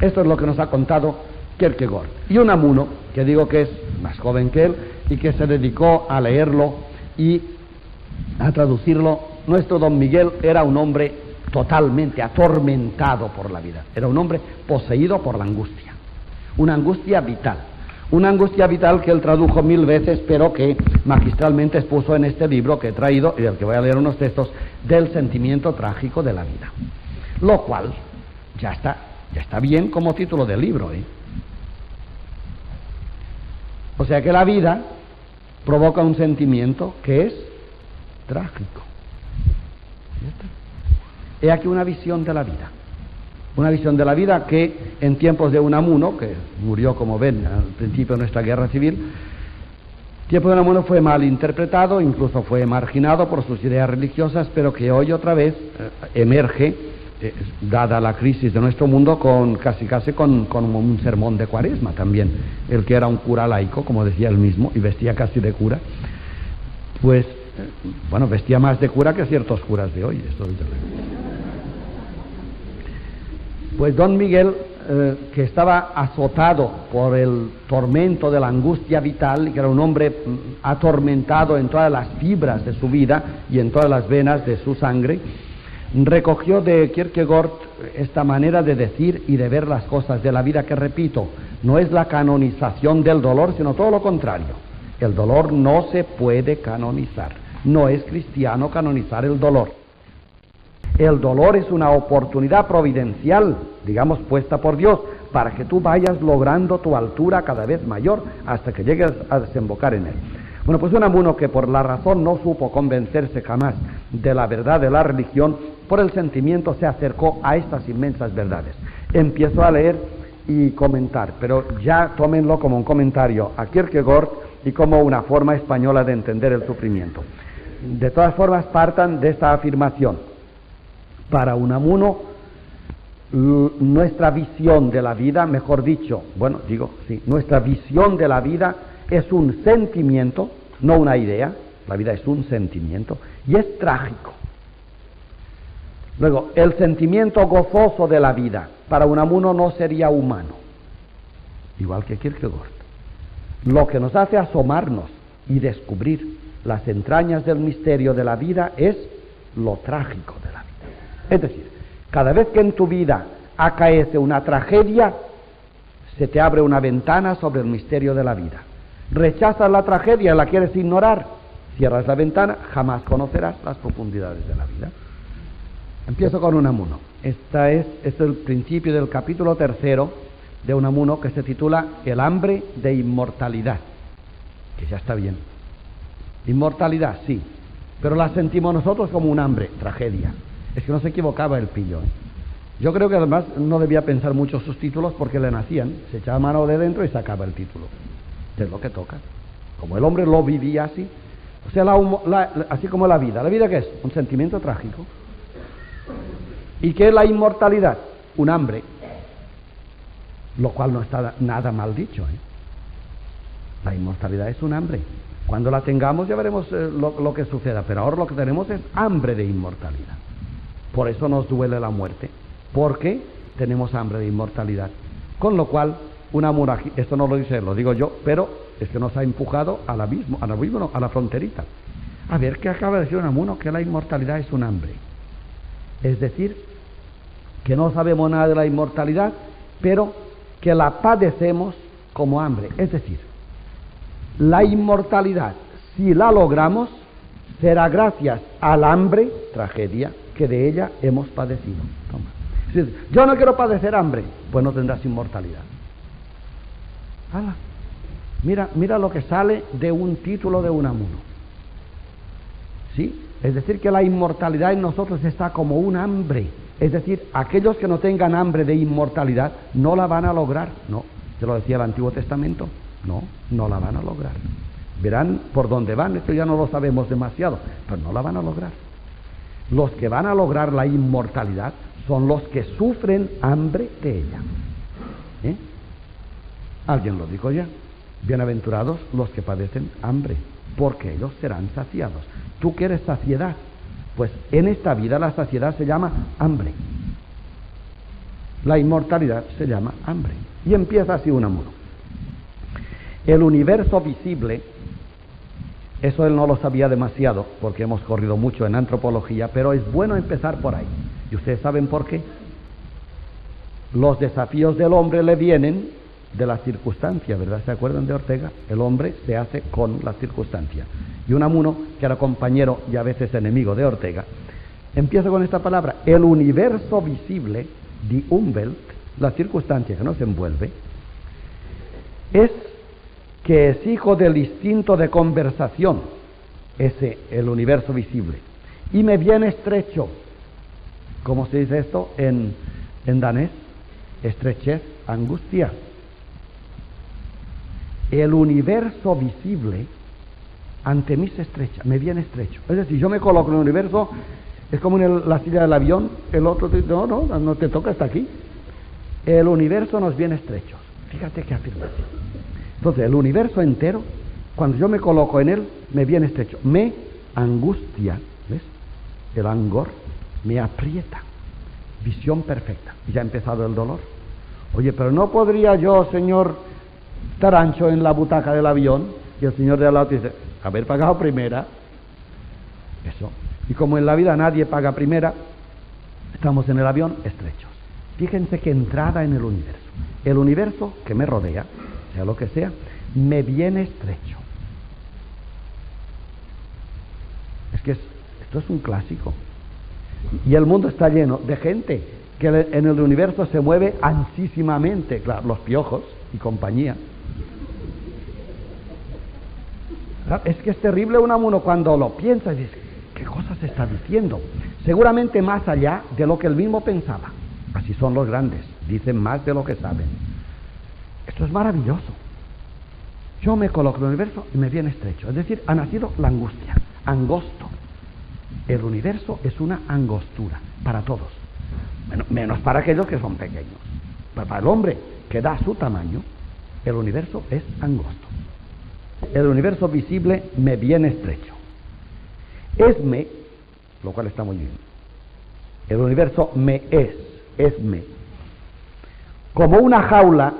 Esto es lo que nos ha contado Kierkegaard. Y un amuno, que digo que es más joven que él y que se dedicó a leerlo y a traducirlo, nuestro don Miguel era un hombre totalmente atormentado por la vida, era un hombre poseído por la angustia, una angustia vital, una angustia vital que él tradujo mil veces, pero que magistralmente expuso en este libro que he traído y del que voy a leer unos textos del sentimiento trágico de la vida. Lo cual ya está, ya está bien como título del libro. ¿eh? O sea que la vida provoca un sentimiento que es trágico. He aquí una visión de la vida. Una visión de la vida que en tiempos de Unamuno, que murió como ven al principio de nuestra guerra civil, tiempo de Unamuno fue mal interpretado, incluso fue marginado por sus ideas religiosas, pero que hoy otra vez eh, emerge, eh, dada la crisis de nuestro mundo, con casi casi con, un sermón de cuaresma también. El que era un cura laico, como decía él mismo, y vestía casi de cura, pues, eh, bueno, vestía más de cura que ciertos curas de hoy. Esto pues don Miguel, eh, que estaba azotado por el tormento de la angustia vital, que era un hombre mm, atormentado en todas las fibras de su vida y en todas las venas de su sangre, recogió de Kierkegaard esta manera de decir y de ver las cosas de la vida que, repito, no es la canonización del dolor, sino todo lo contrario. El dolor no se puede canonizar. No es cristiano canonizar el dolor. El dolor es una oportunidad providencial, digamos, puesta por Dios, para que tú vayas logrando tu altura cada vez mayor hasta que llegues a desembocar en él. Bueno, pues un amuno que por la razón no supo convencerse jamás de la verdad de la religión, por el sentimiento se acercó a estas inmensas verdades. Empiezo a leer y comentar, pero ya tómenlo como un comentario a Kierkegaard y como una forma española de entender el sufrimiento. De todas formas, partan de esta afirmación para Unamuno nuestra visión de la vida, mejor dicho, bueno, digo, sí, nuestra visión de la vida es un sentimiento, no una idea, la vida es un sentimiento, y es trágico. Luego, el sentimiento gozoso de la vida para Unamuno no sería humano, igual que Kierkegaard. Lo que nos hace asomarnos y descubrir las entrañas del misterio de la vida es lo trágico de la vida. Es decir, cada vez que en tu vida acaece una tragedia, se te abre una ventana sobre el misterio de la vida. Rechazas la tragedia, la quieres ignorar, cierras la ventana, jamás conocerás las profundidades de la vida. Empiezo con Unamuno. Esta es, este es el principio del capítulo tercero de Unamuno que se titula El hambre de inmortalidad. Que ya está bien. Inmortalidad, sí, pero la sentimos nosotros como un hambre, tragedia. Es que no se equivocaba el pillo. ¿eh? Yo creo que además no debía pensar mucho sus títulos porque le nacían. Se echaba mano de dentro y sacaba el título. Es lo que toca. Como el hombre lo vivía así. O sea, así como la vida. ¿La vida qué es? Un sentimiento trágico. ¿Y qué es la inmortalidad? Un hambre. Lo cual no está nada mal dicho. ¿eh? La inmortalidad es un hambre. Cuando la tengamos ya veremos eh, lo que suceda. Pero ahora lo que tenemos es hambre de inmortalidad. Por eso nos duele la muerte, porque tenemos hambre de inmortalidad. Con lo cual, una muralla, esto no lo dice lo digo yo, pero es que nos ha empujado al abismo, al abismo, a la fronterita. A ver, ¿qué acaba de decir Unamuno? Que la inmortalidad es un hambre. Es decir, que no sabemos nada de la inmortalidad, pero que la padecemos como hambre. Es decir, la inmortalidad, si la logramos, será gracias al hambre, tragedia, que de ella hemos padecido. yo no quiero padecer hambre, pues no tendrás inmortalidad. Mira, mira lo que sale de un título de un amuno. ¿Sí? Es decir, que la inmortalidad en nosotros está como un hambre. Es decir, aquellos que no tengan hambre de inmortalidad no la van a lograr. No, se lo decía el Antiguo Testamento. No, no la van a lograr. Verán por dónde van, esto ya no lo sabemos demasiado, pero no la van a lograr. Los que van a lograr la inmortalidad son los que sufren hambre de ella. ¿Eh? Alguien lo dijo ya. Bienaventurados los que padecen hambre, porque ellos serán saciados. ¿Tú quieres saciedad? Pues en esta vida la saciedad se llama hambre. La inmortalidad se llama hambre. Y empieza así un amor. El universo visible, eso él no lo sabía demasiado, porque hemos corrido mucho en antropología, pero es bueno empezar por ahí. ¿Y ustedes saben por qué? Los desafíos del hombre le vienen de la circunstancia, ¿verdad? ¿Se acuerdan de Ortega? El hombre se hace con la circunstancia. Y un amuno, que era compañero y a veces enemigo de Ortega, empieza con esta palabra, el universo visible, die Umwelt, la circunstancia que nos envuelve, es que es hijo del instinto de conversación, ese, el universo visible, y me viene estrecho. ¿Cómo se dice esto en, en danés? Estrechez, angustia. El universo visible ante mí se estrecha, me viene estrecho. Es decir, yo me coloco en el universo, es como en la silla del avión, el otro dice, no, no, no te toca hasta aquí. El universo nos viene estrecho. Fíjate qué afirmación. Entonces, el universo entero, cuando yo me coloco en él, me viene estrecho. Me angustia, ¿ves? El angor me aprieta. Visión perfecta. Y ya ha empezado el dolor. Oye, pero no podría yo, Señor, estar ancho en la butaca del avión y el Señor de al lado dice, haber pagado primera. Eso. Y como en la vida nadie paga primera, estamos en el avión estrechos. Fíjense que entrada en el universo. El universo que me rodea, sea lo que sea, me viene estrecho. Es que esto es un clásico. Y el mundo está lleno de gente que en el universo se mueve ansísimamente, claro, los piojos y compañía. Es que es terrible un amuno cuando lo piensa y dice, ¿qué cosas está diciendo? Seguramente más allá de lo que él mismo pensaba. Así son los grandes, dicen más de lo que saben. Esto es maravilloso. Yo me coloco en el universo y me viene estrecho. Es decir, ha nacido la angustia, angosto. El universo es una angostura para todos, menos para aquellos que son pequeños. Para el hombre que da su tamaño, el universo es angosto. El universo visible me viene estrecho. Esme, lo cual está muy bien. El universo me es, esme. Como una jaula,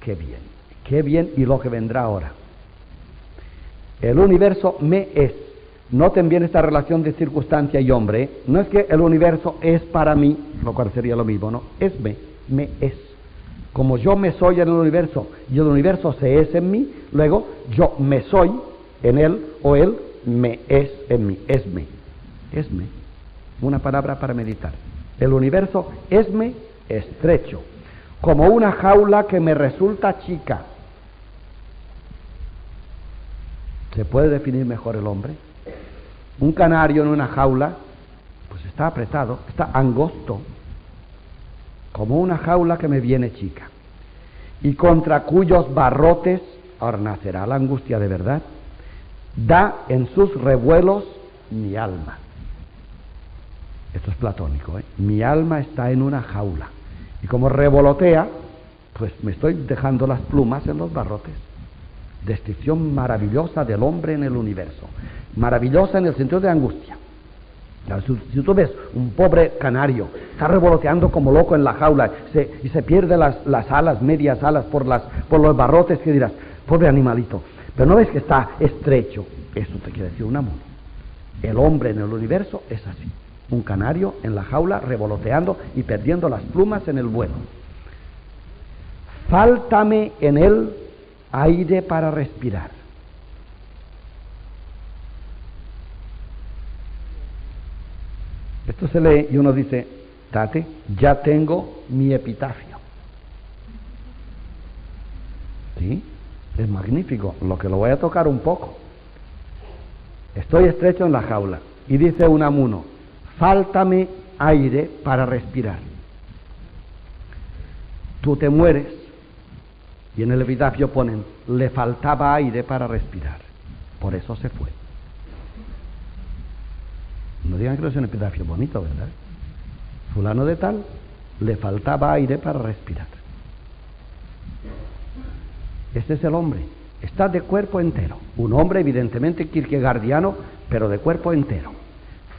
qué bien, qué bien y lo que vendrá ahora. El universo me es. Noten bien esta relación de circunstancia y hombre. No es que el universo es para mí, lo cual sería lo mismo, no. Esme, me es. Como yo me soy en el universo y el universo se es en mí, luego yo me soy en él o él me es en mí. Esme. Esme. Una palabra para meditar. El universo esme estrecho, como una jaula que me resulta chica. ¿Se puede definir mejor el hombre? Un canario en una jaula, pues está apretado, está angosto, como una jaula que me viene chica, y contra cuyos barrotes, ahora nacerá la angustia de verdad, da en sus revuelos mi alma. Esto es platónico, ¿eh? Mi alma está en una jaula. Y como revolotea, pues me estoy dejando las plumas en los barrotes. Descripción maravillosa del hombre en el universo. Maravillosa en el sentido de angustia. Si, tú ves un pobre canario, está revoloteando como loco en la jaula y se pierde las, las, alas, medias alas por, las, por los barrotes, que dirás, pobre animalito. Pero no ves que está estrecho. Eso te quiere decir un amor. El hombre en el universo es así. Un canario en la jaula revoloteando y perdiendo las plumas en el vuelo. Fáltame en él aire para respirar. Esto se lee y uno dice, Tate, ya tengo mi epitafio. ¿Sí? Es magnífico, lo que lo voy a tocar un poco. Estoy estrecho en la jaula y dice un amuno, fáltame aire para respirar. Tú te mueres y en el epitafio ponen, le faltaba aire para respirar. Por eso se fue. No digan que no es un epitafio bonito, ¿verdad? Fulano de tal, le faltaba aire para respirar. Este es el hombre. Está de cuerpo entero. Un hombre evidentemente kierkegaardiano, pero de cuerpo entero.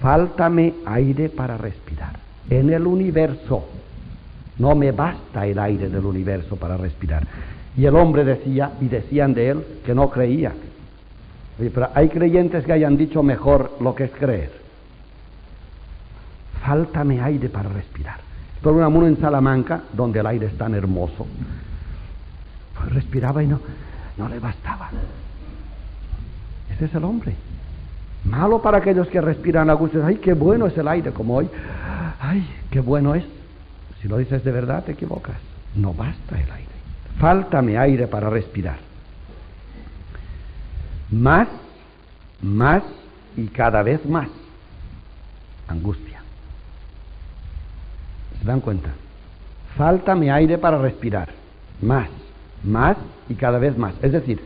Fáltame aire para respirar. En el universo. No me basta el aire del universo para respirar. Y el hombre decía, y decían de él, que no creía. pero hay creyentes que hayan dicho mejor lo que es creer. Fáltame aire para respirar. Por un amuno en Salamanca, donde el aire es tan hermoso. Pues respiraba y no, no le bastaba. Ese es el hombre. Malo para aquellos que respiran a gusto. Ay, qué bueno es el aire como hoy. Ay, qué bueno es. Si lo dices de verdad, te equivocas. No basta el aire. Fáltame aire para respirar. Más, más y cada vez más. Angustia. ¿Se dan cuenta? Fáltame aire para respirar. Más, más y cada vez más. Es decir,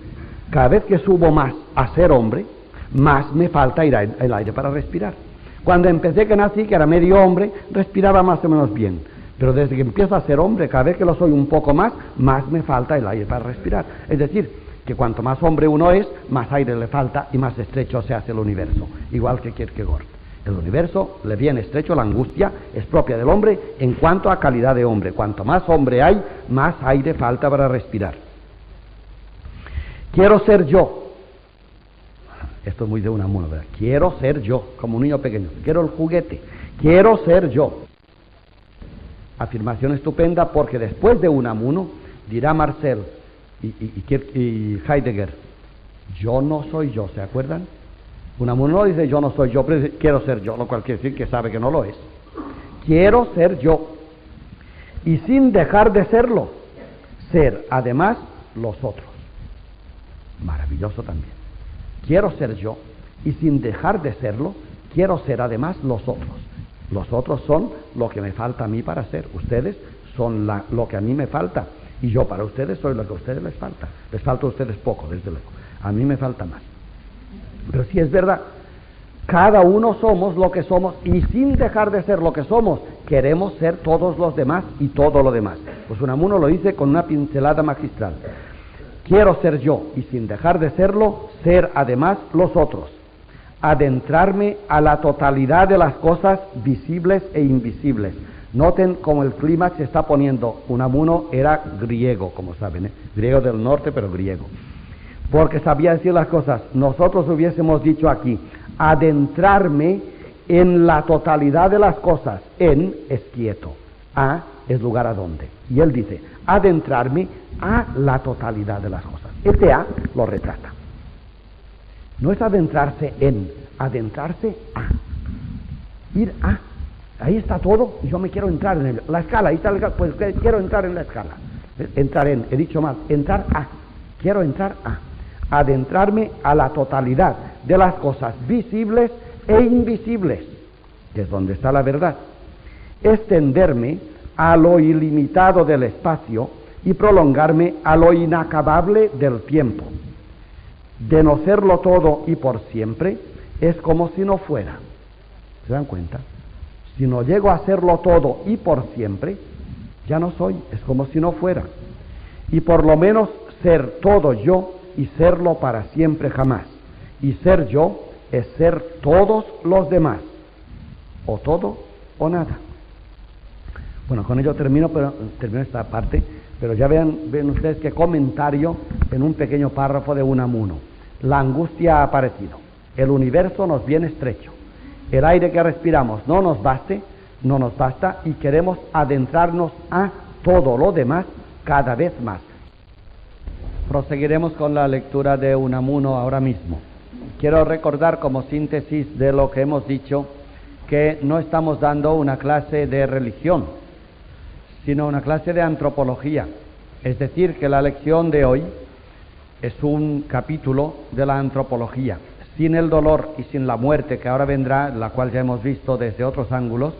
cada vez que subo más a ser hombre, más me falta el aire para respirar. Cuando empecé que nací, que era medio hombre, respiraba más o menos bien. Pero desde que empiezo a ser hombre, cada vez que lo soy un poco más, más me falta el aire para respirar. Es decir, que cuanto más hombre uno es, más aire le falta y más estrecho se hace el universo. Igual que Kierkegaard. El universo le viene estrecho, la angustia es propia del hombre en cuanto a calidad de hombre. Cuanto más hombre hay, más aire falta para respirar. Quiero ser yo, esto es muy de una mano, ¿verdad? Quiero ser yo, como un niño pequeño. Quiero el juguete. Quiero ser yo. Afirmación estupenda porque después de Unamuno dirá Marcel y, y, Heidegger, yo no soy yo, ¿se acuerdan? Unamuno no dice yo no soy yo, pero dice, quiero ser yo, lo cual quiere decir que sabe que no lo es. Quiero ser yo. Y sin dejar de serlo, ser además los otros. Maravilloso también quiero ser yo y sin dejar de serlo, quiero ser además los otros. Los otros son lo que me falta a mí para ser. Ustedes son lo que a mí me falta. Y yo para ustedes soy lo que a ustedes les falta. Les falta a ustedes poco, desde luego. A mí me falta más. Pero si es verdad, cada uno somos lo que somos y sin dejar de ser lo que somos, queremos ser todos los demás y todo lo demás. Pues Unamuno lo dice con una pincelada magistral. Quiero ser yo y sin dejar de serlo, ser además los otros. Adentrarme a la totalidad de las cosas visibles e invisibles. Noten cómo el clímax se está poniendo. Unamuno era griego, como saben, ¿eh? griego del norte, pero griego. Porque sabía decir las cosas. Nosotros hubiésemos dicho aquí, adentrarme en la totalidad de las cosas. En es quieto. A es lugar a donde. Y él dice, adentrarme a la totalidad de las cosas. Este A lo retrata. No es adentrarse en, adentrarse a. Ir a. Ahí está todo y yo me quiero entrar en La escala, ahí está la pues quiero entrar en la escala. Entrar en, he dicho más, entrar a. Quiero entrar a. Adentrarme a la totalidad de las cosas visibles e invisibles, que es donde está la verdad. Extenderme a lo ilimitado del espacio y prolongarme a lo inacabable del tiempo. De no serlo todo y por siempre, es como si no fuera. ¿Se dan cuenta? Si no llego a serlo todo y por siempre, ya no soy, es como si no fuera. Y por lo menos ser todo yo y serlo para siempre jamás. Y ser yo es ser todos los demás, o todo o nada. Bueno, con ello termino, pero termino esta parte. Pero ya vean, ven ustedes qué comentario en un pequeño párrafo de Unamuno. La angustia ha aparecido. El universo nos viene estrecho. El aire que respiramos no nos baste, no nos basta y queremos adentrarnos a todo lo demás cada vez más. Proseguiremos con la lectura de Unamuno ahora mismo. Quiero recordar como síntesis de lo que hemos dicho que no estamos dando una clase de religión, sino una clase de antropología. Es decir, que la lección de hoy es un capítulo de la antropología. Sin el dolor y sin la muerte que ahora vendrá, la cual ya hemos visto desde otros ángulos,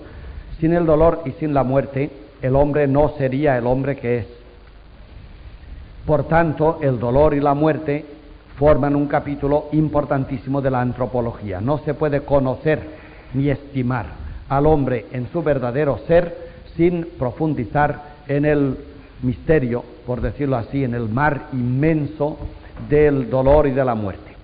sin el dolor y sin la muerte, el hombre no sería el hombre que es. Por tanto, el dolor y la muerte forman un capítulo importantísimo de la antropología. No se puede conocer ni estimar al hombre en su verdadero ser sin profundizar en el misterio, por decirlo así, en el mar inmenso del dolor y de la muerte.